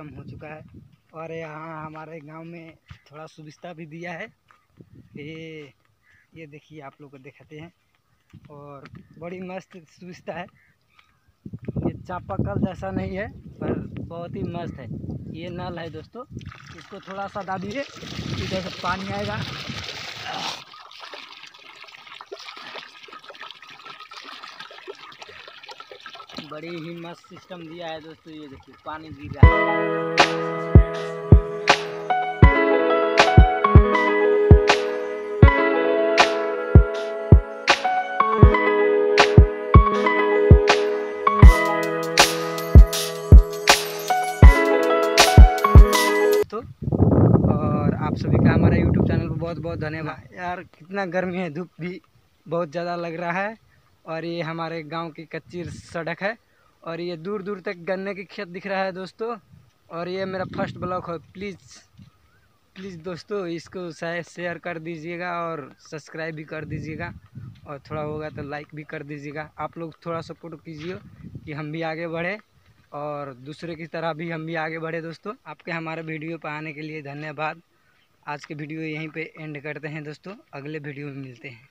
गर्म हो चुका है और यहाँ हमारे गाँव में थोड़ा सुविधा भी दिया है। ये ये देखिए आप लोग को दिखाते हैं। और बड़ी मस्त सुविधा है। ये चापाकल जैसा नहीं है, पर बहुत ही मस्त है। ये नल है दोस्तों। इसको थोड़ा सा दाबिए इधर से पानी आएगा। बड़ी ही मस्त सिस्टम दिया है दोस्तों, ये देखिए, पानी गिर रहा है। आप सभी का हमारे यूट्यूब चैनल पर बहुत बहुत धन्यवाद। यार, कितना गर्मी है, धूप भी बहुत ज़्यादा लग रहा है। और ये हमारे गाँव की कच्ची सड़क है और ये दूर दूर तक गन्ने की खेत दिख रहा है दोस्तों। और ये मेरा फ़र्स्ट ब्लॉग है। प्लीज़ प्लीज़ दोस्तों इसको शेयर कर दीजिएगा और सब्सक्राइब भी कर दीजिएगा। और थोड़ा होगा तो लाइक भी कर दीजिएगा। आप लोग थोड़ा सपोर्ट कीजिए कि हम भी आगे बढ़े और दूसरे की तरह भी हम भी आगे बढ़े दोस्तों। आपके हमारे वीडियो पर आने के लिए धन्यवाद। आज के वीडियो यहीं पे एंड करते हैं दोस्तों। अगले वीडियो में मिलते हैं।